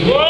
Whoa!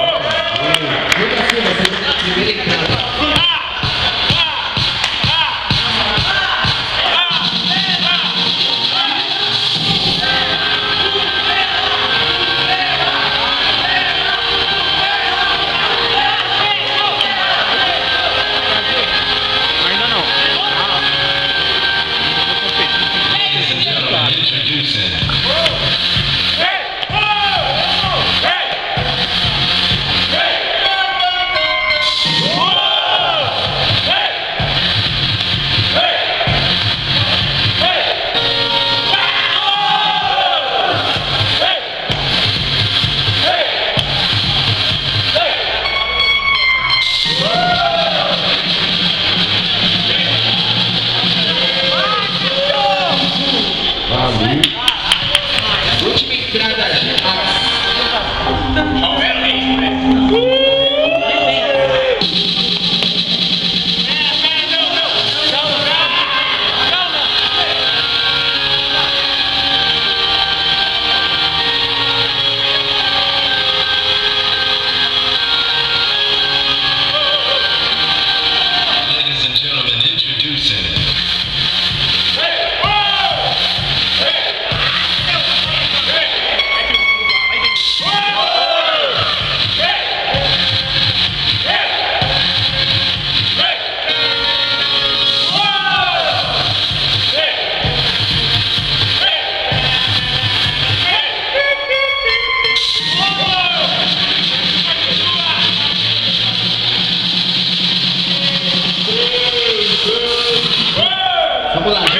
Thank you. people out